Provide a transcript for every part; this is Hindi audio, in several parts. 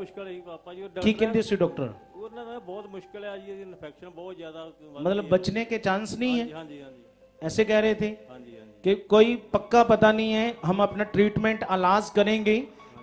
ਮੁਸ਼ਕਲ ਹੈ ਪਾਪਾ ਜੀ ਉਹ ਕੀ ਡਾਕਟਰ ਕਹਿੰਦੇ ਸੀ ਡਾਕਟਰ ਉਹਨਾਂ ਦਾ ਬਹੁਤ ਮੁਸ਼ਕਲ ਹੈ ਜੀ ਇਨਫੈਕਸ਼ਨ ਬਹੁਤ ਜ਼ਿਆਦਾ ਵੱਧ मतलब ਗਈ ਹੈ। बचने के चांस नहीं है ਹਾਂਜੀ ਹਾਂਜੀ ਹਾਂਜੀ ऐसे कह रहे थे ਹਾਂਜੀ ਹਾਂਜੀ कि कोई पक्का पता नहीं है हम अपना ट्रीटमेंट इलाज करेंगे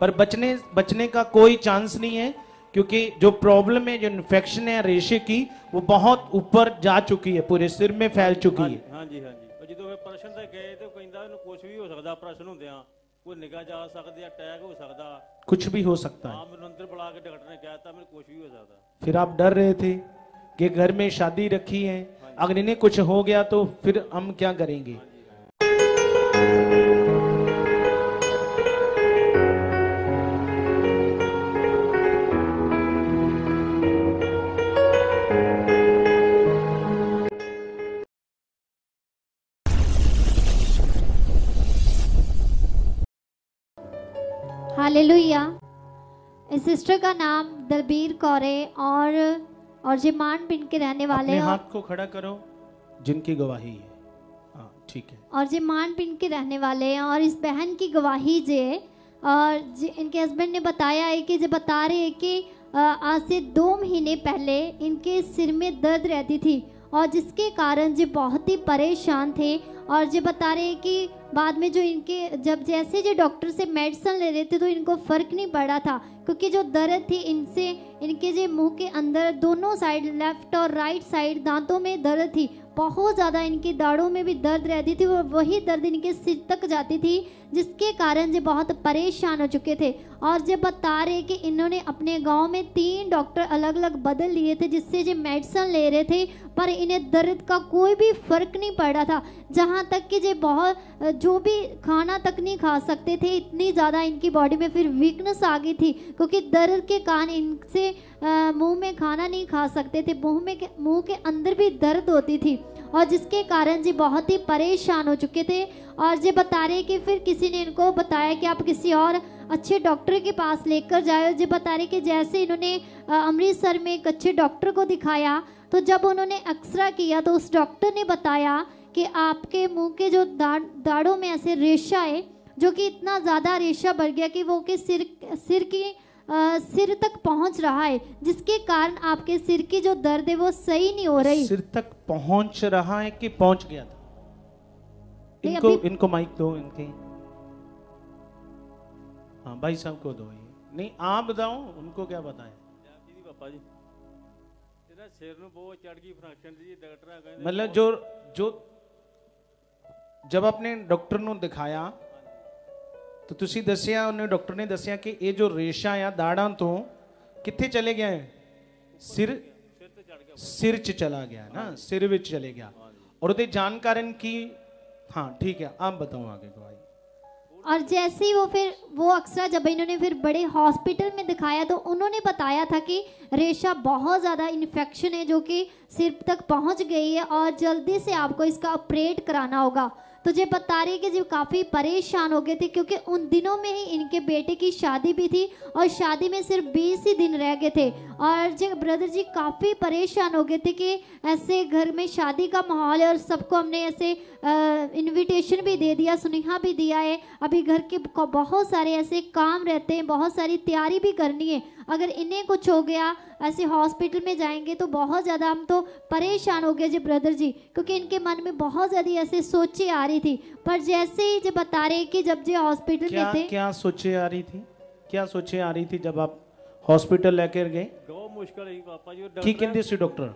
पर बचने बचने का कोई चांस नहीं है क्योंकि जो प्रॉब्लम है जो इन्फेक्शन है रेशे की वो बहुत ऊपर जा चुकी है पूरे सिर में फैल चुकी है ਹਾਂਜੀ ਹਾਂਜੀ ਉਹ ਜਦੋਂ ਫਿਰ ਪ੍ਰਸ਼ਨ ਤੇ ਗਏ ਤੇ ਉਹ ਕਹਿੰਦਾ ਇਹਨੂੰ ਕੁਝ ਵੀ ਹੋ ਸਕਦਾ ਪ੍ਰਸ਼ਨ ਹੁੰਦਿਆਂ ਕੋਈ ਨਿਗਾਹ ਜਾ ਸਕਦੀ ਆ ਅਟੈਕ ਹੋ ਸਕਦਾ कुछ भी हो सकता है ਆ ਮੈਨੂੰ ਅੰਦਰ ਬੁਲਾ ਕੇ ਡਾਕਟਰ ਨੇ ਕਹਿਤਾ ਮੈਨੂੰ ਕੁਝ ਵੀ ਹੋ ਸਕਦਾ फिर आप डर रहे थे कि घर में शादी रखी है अगर इन्हें कुछ हो गया तो फिर हम क्या करेंगे हालेलुया इस सिस्टर का नाम दलबीर कौर है और और जिमान पिंड के रहने वाले अपने हाथ को खड़ा करो जिनकी गवाही है। हाँ ठीक है। और जिमान पिंड के रहने वाले हैं और इस बहन की गवाही जे और जे- इनके हस्बैंड ने बताया है कि जो बता रहे हैं कि आज से दो महीने पहले इनके सिर में दर्द रहती थी और जिसके कारण जो बहुत ही परेशान थे और जो बता रहे हैं कि बाद में जो इनके, जब जैसे जो डॉक्टर से मेडिसिन ले रहे थे तो इनको फ़र्क नहीं पड़ा था, क्योंकि जो दर्द थी, इनसे इनके जो मुँह के अंदर दोनों साइड, लेफ़्ट और राइट साइड दांतों में दर्द थी। बहुत ज़्यादा इनकी दाढ़ों में भी दर्द रहती थी और वही दर्द इनके सिर तक जाती थी, जिसके कारण ये बहुत परेशान हो चुके थे। और जब बता रहे कि इन्होंने अपने गाँव में तीन डॉक्टर अलग अलग बदल लिए थे, जिससे जो मेडिसिन ले रहे थे, पर इन्हें दर्द का कोई भी फ़र्क नहीं पड़ रहा था। जहाँ तक कि ये बहुत, जो भी खाना तक नहीं खा सकते थे, इतनी ज़्यादा इनकी बॉडी में फिर वीकनेस आ गई थी, क्योंकि दर्द के कारण इनसे अ, मुँह में खाना नहीं खा सकते थे। मुँह में के- मुँह के अंदर भी दर्द होती थी और जिसके कारण जी बहुत ही परेशान हो चुके थे। और ये बता रहे कि फिर किसी ने इनको बताया कि आप किसी और अच्छे डॉक्टर के पास लेकर जाए जी बता रहे कि जैसे इन्होंने अमृतसर में एक अच्छे डॉक्टर को दिखाया तो जब उन्होंने एक्सरा किया तो उस डॉक्टर ने बताया कि आपके मुँह के जो दाढ़ दाढ़ों में ऐसे रेशा है जो कि इतना ज़्यादा रेशा बढ़ गया कि वो के सिर सिर की अ, सिर तक पहुंच रहा है जिसके कारण आपके सिर की जो दर्द है वो सही नहीं हो रही सिर तक पहुंच रहा है कि पहुंच गया था नहीं, इनको अभी- इनको माइक दो इनके हाँ भाई साहब को दो ये नहीं आप बताओ उनको क्या बताएं ਜੀ ਦੀ ਪਾਪਾ ਜੀ ਇਹਦਾ ਸਿਰ ਨੂੰ ਬਹੁਤ ਚੜ ਗਈ ਫਰੈਕਸ਼ਨ ਜੀ ਡਾਕਟਰ ਆ ਕਹਿੰਦੇ मतलब जो जो ਜਬ ਆਪਣੇ ਡਾਕਟਰ ਨੂੰ ਦਿਖਾਇਆ ਤਾਂ ਤੁਸੀਂ ਦੱਸਿਆ ਉਹਨੇ ਡਾਕਟਰ ਨੇ ਦੱਸਿਆ ਕਿ ਇਹ ਜੋ ਰੇਸ਼ਾ ਆ ਦਾੜਾਂ ਤੋਂ ਕਿੱਥੇ ਚਲੇ ਗਿਆ ਹੈ ਸਿਰ ਸਿਰ ਤੇ ਚੜ ਗਿਆ ਸਿਰ 'ਚ ਚਲਾ ਗਿਆ ਨਾ ਸਿਰ ਵਿੱਚ ਚਲੇ ਗਿਆ ਔਰ ਉਹਦੇ ਜਾਣ ਕਾਰਨ ਕੀ हाँ ठीक है आप बताओ आगे गवाही और जैसे ही वो फिर वो अक्सर जब इन्होंने फिर बड़े हॉस्पिटल में दिखाया तो उन्होंने बताया था कि रेशा बहुत ज़्यादा इन्फेक्शन है जो कि सिर तक पहुंच गई है और जल्दी से आपको इसका ऑपरेट कराना होगा तो ये बता रही कि जी काफ़ी परेशान हो गए थे, क्योंकि उन दिनों में ही इनके बेटे की शादी भी थी और शादी में सिर्फ़ बीस ही दिन रह गए थे। और जी ब्रदर जी काफ़ी परेशान हो गए थे कि ऐसे घर में शादी का माहौल है और सबको हमने ऐसे इनविटेशन भी दे दिया, सुनेहा भी दिया है। अभी घर के बहुत सारे ऐसे काम रहते हैं, बहुत सारी तैयारी भी करनी है। अगर इन्हें कुछ हो गया ऐसे हॉस्पिटल में जाएँगे तो बहुत ज़्यादा हम तो परेशान हो गए जी ब्रदर जी क्योंकि इनके मन में बहुत ज़्यादा ऐसे सोचे आ रही थी। पर जैसे ही जब बता रहे कि जब जी हॉस्पिटल में थे क्या सोचे आ रही थी? क्या सोचे आ रही थी जब आप हॉस्पिटल लेकर गए? ठीक है डॉक्टर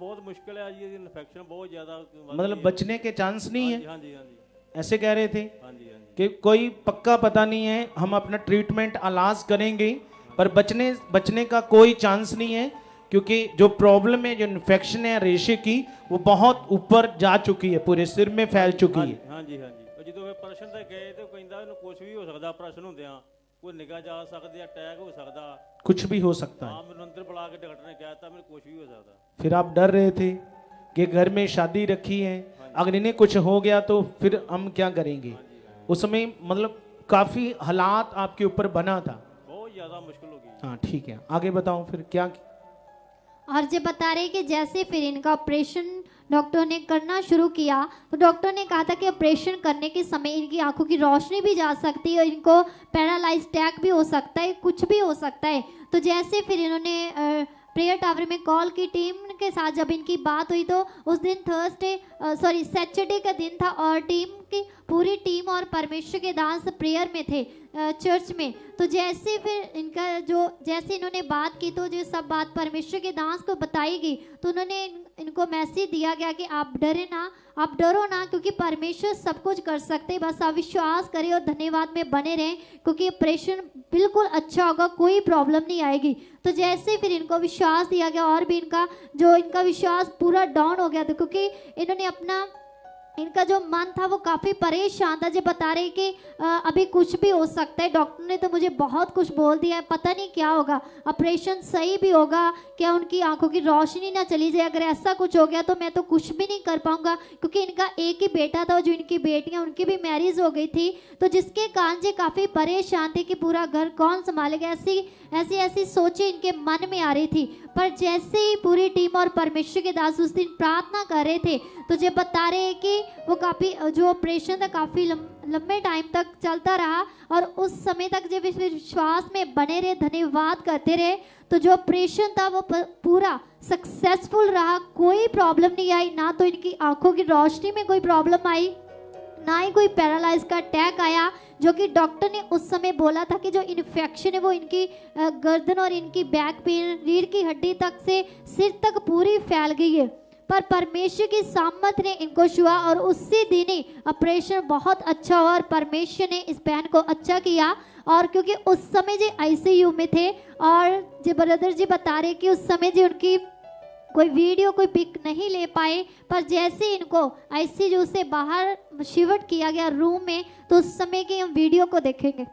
बहुत मुश्किल है ये इन्फेक्शन बहुत ज़्यादा मतलब बचने के चांस नहीं है? हाँ जी हाँ जी ऐसे कह रहे थे कि कोई पक्का पता नहीं है हम अपना ट्रीटमेंट अलाज करेंगे पर बचने बचने का कोई चांस नहीं है क्योंकि जो प्रॉब्लम है जो इन्फेक्शन है रेशे की वो बहुत ऊपर जा चुकी है पूरे सिर में फैल चुकी है ਹਾਂਜੀ ਹਾਂਜੀ ਉਹ ਜਦੋਂ ਫਿਰ ਪ੍ਰਸ਼ਨ ਤੇ ਗਏ ਤੇ ਉਹ ਕਹਿੰਦਾ ਇਹਨੂੰ ਕੁਝ ਵੀ ਹੋ ਸਕਦਾ ਪ੍ਰਸ਼ਨ ਹੁੰਦਿਆਂ ਕੋਈ ਨਿਗਾਹ ਜਾ ਸਕਦੀ ਅਟੈਕ ਹੋ ਸਕਦਾ कुछ भी हो सकता है ਆ ਮੈਨੂੰ ਅੰਦਰ ਬੁਲਾ ਕੇ ਡਾਕਟਰ ਨੇ ਕਹਿਤਾ ਮੈਨੂੰ ਕੁਝ ਵੀ ਹੋ ਸਕਦਾ फिर आप डर रहे थे कि घर में शादी रखी है अगर इन्हें कुछ हो गया तो फिर हम क्या करेंगे उस समय मतलब काफी हालात आपके ऊपर बना था ज़्यादा मुश्किल होगी। हाँ ठीक है। आगे बताओ फिर क्या और जब बता रहे कि जैसे फिर इनका ऑपरेशन डॉक्टर ने करना शुरू किया तो डॉक्टर ने कहा था कि ऑपरेशन करने के समय इनकी आँखों की रोशनी भी जा सकती है और इनको पैरालाइज टैक भी हो सकता है कुछ भी हो सकता है। तो जैसे फिर इन्होंने प्रेयर टावर में कॉल की टीम के साथ जब इनकी बात हुई तो उस दिन थर्सडे सॉरी सैटरडे का दिन था और टीम की पूरी टीम और परमेश्वर के दास प्रेयर में थे चर्च में। तो जैसे फिर इनका जो, जैसे इन्होंने बात की तो जो सब बात परमेश्वर के दास को बताई गई तो उन्होंने इन- इनको मैसेज दिया गया कि आप डरे ना, आप डरो ना, क्योंकि परमेश्वर सब कुछ कर सकते हैं। बस आप विश्वास करें और धन्यवाद में बने रहें, क्योंकि ऑपरेशन बिल्कुल अच्छा होगा, कोई प्रॉब्लम नहीं आएगी। तो जैसे फिर इनको विश्वास दिया गया, और भी इनका, जो इनका विश्वास पूरा डाउन हो गया था क्योंकि इन्होंने अपना इनका जो मन था वो काफ़ी परेशान था जो बता रहे कि अ, अभी कुछ भी हो सकता है। डॉक्टर ने तो मुझे बहुत कुछ बोल दिया है पता नहीं क्या होगा। ऑपरेशन सही भी होगा क्या उनकी आँखों की रोशनी ना चली जाए? अगर ऐसा कुछ हो गया तो मैं तो कुछ भी नहीं कर पाऊँगा क्योंकि इनका एक ही बेटा था जो इनकी बेटियाँ उनकी भी मैरिज हो गई थी। तो जिसके कारण से काफ़ी परेशान थे कि पूरा घर कौन संभालेगा ऐसी ऐसी ऐसी सोचें इनके मन में आ रही थी। पर जैसे ही पूरी टीम और परमेश्वर के दास उस दिन प्रार्थना कर रहे थे तो जब बता रहे हैं कि वो काफ़ी, जो ऑपरेशन था, काफ़ी लंबे टाइम तक चलता रहा और उस समय तक जब इस विश्वास में बने रहे, धन्यवाद करते रहे तो जो ऑपरेशन था, वो पूरा सक्सेसफुल रहा, कोई प्रॉब्लम नहीं आई, ना तो इनकी आँखों की रोशनी में कोई प्रॉब्लम आई, ना ही कोई पैरालाइज का अटैक आया जो कि डॉक्टर ने उस समय बोला था कि जो इन्फेक्शन है वो इनकी गर्दन और इनकी बैक पेन रीढ़ की हड्डी तक से सिर तक पूरी फैल गई है। पर परमेश्वर की सामत ने इनको छुआ और उसी दिन ही ऑपरेशन बहुत अच्छा हुआ और परमेश्वर ने इस बहन को अच्छा किया। और क्योंकि उस समय जी आईसीयू में थे और जी ब्रदर जी बता रहे कि उस समय जी उनकी कोई वीडियो कोई पिक नहीं ले पाए, पर जैसे इनको आईसीयू से बाहर शिफ्ट किया गया रूम में तो उस समय की हम वीडियो को देखेंगे।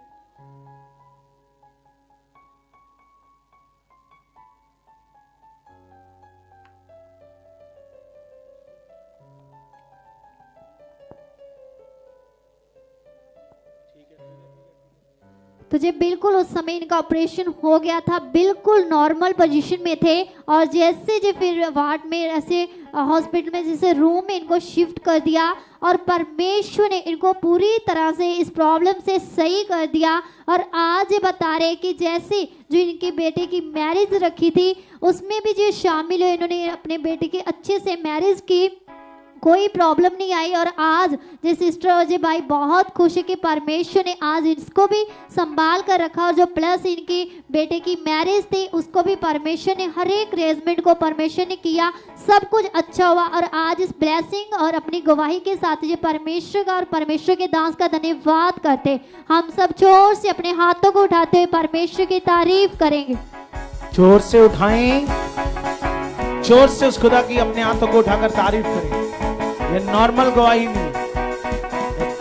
तो जब बिल्कुल उस समय इनका ऑपरेशन हो गया था। बिल्कुल नॉर्मल पोजीशन में थे और जैसे जो फिर वार्ड में ऐसे हॉस्पिटल में जैसे रूम में इनको शिफ्ट कर दिया और परमेश्वर ने इनको पूरी तरह से इस प्रॉब्लम से सही कर दिया। और आज ये बता रहे कि जैसे जो इनके बेटे की मैरिज रखी थी, उसमें भी जो शामिल हुए, इन्होंने अपने बेटे की अच्छे से मैरिज की। कोई प्रॉब्लम नहीं आई और आज जे सिस्टर और जे भाई बहुत खुश है कि परमेश्वर ने आज इसको भी संभाल कर रखा और जो प्लस इनकी बेटे की मैरिज थी, उसको भी परमेश्वर ने, हर एक रेजमेंट को परमेश्वर ने किया, सब कुछ अच्छा हुआ और आज इस ब्लेसिंग और अपनी गवाही के साथ ये परमेश्वर का और परमेश्वर के दास का धन्यवाद करते हम सब ज़ोर से अपने हाथों को उठाते हुए परमेश्वर की तारीफ़ करेंगे। ज़ोर से उठाएँ। ज़ोर से उस खुदा की अपने हाथों को उठाकर तारीफ़ करें। ये नॉर्मल गवाही नहीं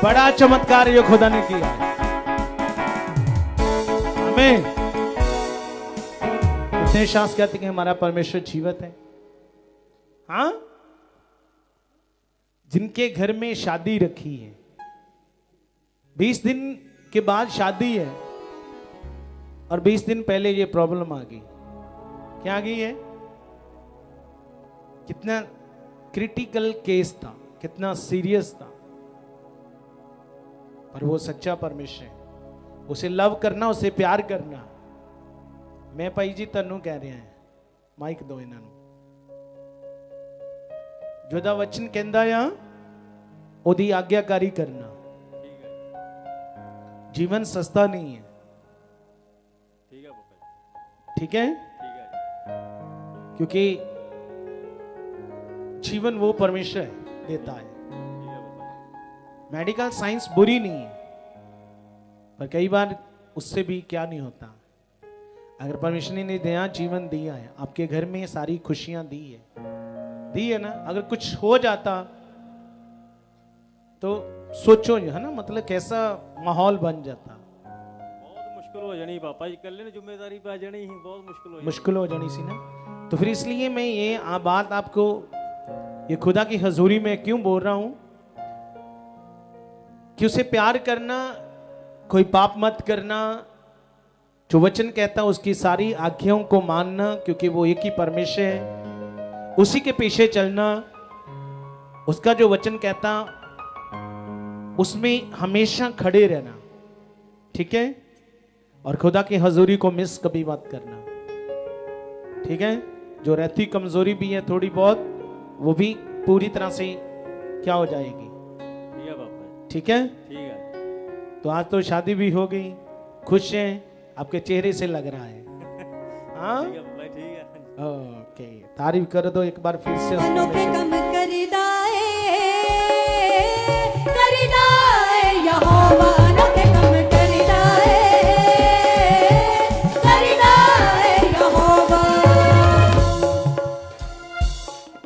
बड़ा चमत्कार ये खुदा ने किया। हमें कितने शास्त्र कहते कि हमारा परमेश्वर जीवत है। हाँ? जिनके घर में शादी रखी है। बीस दिन के बाद शादी है। और 20 दिन पहले ये प्रॉब्लम आ गई। क्या आ गई है? कितना क्रिटिकल केस था कितना सीरियस था पर वो सच्चा परमेश्वर है उसे लव करना उसे प्यार करना मैं ਭਾਈ ਜੀ ਤੁਹਾਨੂੰ ਕਹਿ ਰਿਹਾ ਹਾਂ ਮਾਈਕ ਦਿਓ ਇਹਨਾਂ ਨੂੰ ਜਿਹਦਾ ਵਚਨ ਕਹਿੰਦਾ ਆ ਉਹਦੀ ਆਗਿਆਕਾਰੀ ਕਰਨਾ ਜੀਵਨ ਸਸਤਾ ਨਹੀਂ ਹੈ ਠੀਕ ਹੈ ਪਾਪਾ ਜੀ ठीक है ਠੀਕ ਹੈ ਜੀ क्योंकि जीवन वो परमेश्वर देता है। मेडिकल साइंस बुरी नहीं है। पर कई बार उससे भी क्या नहीं होता। अगर परमेश्वर ने दिया जीवन दिया है आपके घर में सारी खुशियाँ दी है। दी है ना? अगर कुछ हो जाता तो सोचो जो है ना? मतलब कैसा माहौल बन जाता। बहुत मुश्किल हो जानी पापा जी कल ज़िम्मेदारी पे आ जानी ही बहुत मुश्किल हो मुश्किल हो जानी सी ना? तो फिर इसलिए मैं ये आ बात आपको ये खुदा की हजूरी में क्यों बोल रहा हूँ? कि उसे प्यार करना, कोई पाप मत करना, जो वचन कहता है उसकी सारी आज्ञाओं को मानना, क्योंकि वो एक ही परमेश्वर है, उसी के पीछे चलना, उसका जो वचन कहता, उसमें हमेशा खड़े रहना, ठीक है? और खुदा की हजूरी को मिस कभी मत करना, ठीक है? जो रहती कमज़ोरी भी है थोड़ी बहुत वो भी पूरी तरह से क्या हो जाएगी? ठीक है? ठीक है। तो आज तो शादी भी हो गई खुश हैं आपके चेहरे से लग रहा है। हाँ? ठीक है है। ओके तारीफ़ कर दो एक बार फिर से।